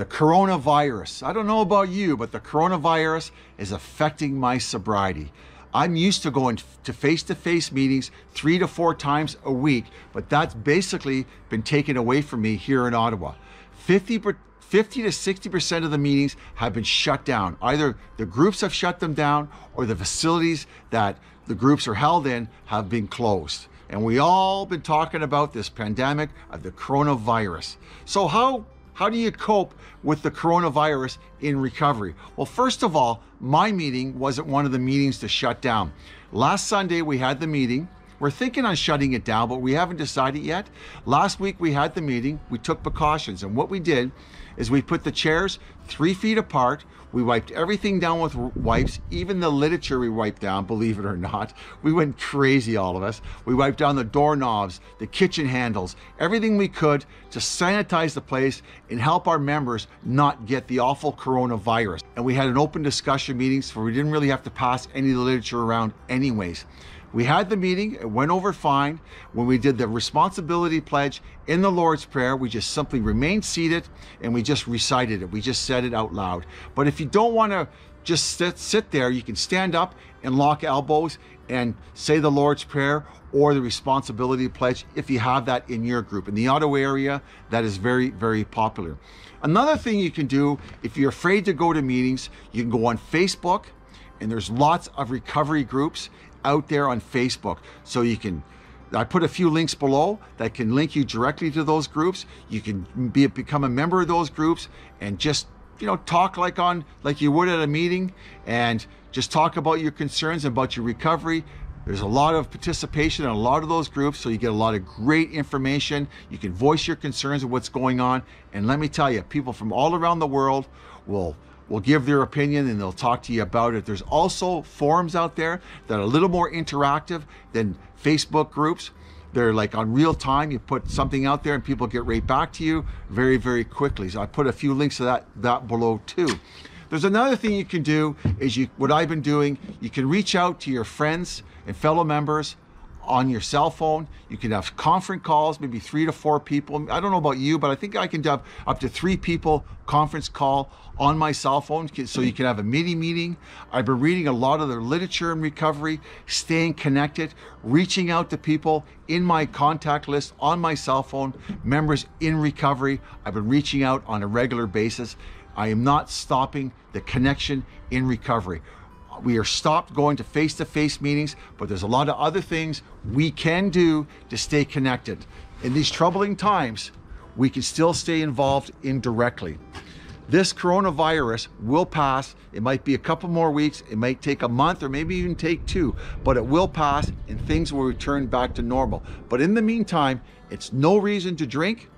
the coronavirus. I don't know about you, but the coronavirus is affecting my sobriety. I'm used to going to face to face meetings three to four times a week, but that's basically been taken away from me here in Ottawa. 50, 50 to 60% of the meetings have been shut down. Either the groups have shut them down or the facilities that the groups are held in have been closed. And we all been talking about this pandemic of the coronavirus. So how how do you cope with the coronavirus in recovery? Well, first of all, my meeting wasn't one of the meetings to shut down. Last Sunday we had the meeting. We're thinking on shutting it down, but we haven't decided yet. Last week we had the meeting, we took precautions, and what we did is we put the chairs three feet apart. We wiped everything down with wipes, even the literature we wiped down, believe it or not. We went crazy, all of us. We wiped down the doorknobs, the kitchen handles, everything we could to sanitize the place and help our members not get the awful coronavirus. And we had an open discussion meetings where we didn't really have to pass any of the literature around anyways. We had the meeting, it went over fine. When we did the responsibility pledge in the Lord's Prayer, we just simply remained seated and we just recited it. We just said it out loud. But if you don't want to just sit, sit there, you can stand up and lock elbows and say the Lord's Prayer or the responsibility pledge if you have that in your group. In the Ottawa area, that is very, very popular. Another thing you can do if you're afraid to go to meetings, you can go on Facebook and there's lots of recovery groups out there on Facebook. So you can, I put a few links below that can link you directly to those groups. You can be become a member of those groups and just you know talk like on like you would at a meeting and just talk about your concerns about your recovery there's a lot of participation in a lot of those groups, so you get a lot of great information. You can voice your concerns of what's going on. And let me tell you, people from all around the world will will give their opinion and they'll talk to you about it. There's also forums out there that are a little more interactive than Facebook groups. They're like on real time. You put something out there and people get right back to you very, very quickly. So I put a few links to that, that below too. There's another thing you can do is you, what I've been doing, you can reach out to your friends and fellow members on your cell phone. You can have conference calls, maybe three to four people. I don't know about you, but I think I can have up to three people conference call on my cell phone so you can have a mini meeting. I've been reading a lot of the literature in recovery, staying connected, reaching out to people in my contact list on my cell phone, members in recovery. I've been reaching out on a regular basis. I am not stopping the connection in recovery we are stopped going to face-to-face meetings, but there's a lot of other things we can do to stay connected. In these troubling times, we can still stay involved indirectly. This coronavirus will pass. It might be a couple more weeks. It might take a month or maybe even take two, but it will pass and things will return back to normal. But in the meantime, it's no reason to drink.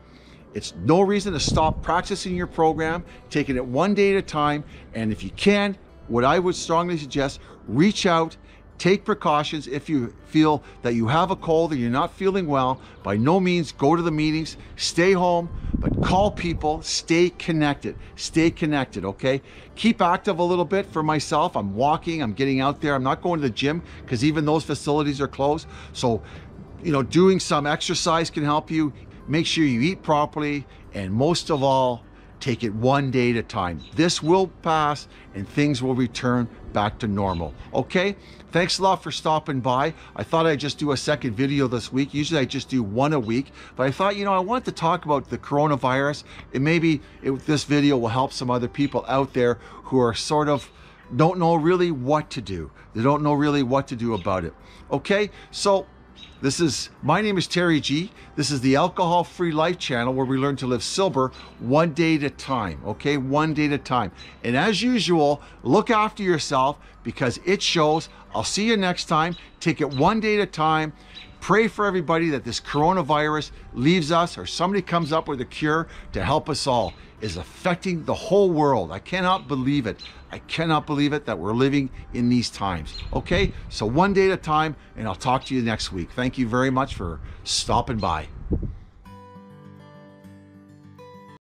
It's no reason to stop practicing your program, taking it one day at a time. And if you can, what I would strongly suggest, reach out, take precautions. If you feel that you have a cold and you're not feeling well, by no means go to the meetings, stay home, but call people, stay connected, stay connected, okay? Keep active a little bit for myself. I'm walking, I'm getting out there. I'm not going to the gym because even those facilities are closed. So, you know, doing some exercise can help you. Make sure you eat properly and most of all, Take it one day at a time. This will pass and things will return back to normal. Okay? Thanks a lot for stopping by. I thought I'd just do a second video this week. Usually I just do one a week, but I thought, you know, I wanted to talk about the coronavirus and maybe it, this video will help some other people out there who are sort of don't know really what to do. They don't know really what to do about it. Okay? So this is, my name is Terry G. This is the Alcohol Free Life channel where we learn to live sober one day at a time, okay? One day at a time. And as usual, look after yourself because it shows. I'll see you next time. Take it one day at a time. Pray for everybody that this coronavirus leaves us or somebody comes up with a cure to help us all. Is affecting the whole world. I cannot believe it. I cannot believe it that we're living in these times. Okay, so one day at a time, and I'll talk to you next week. Thank you very much for stopping by.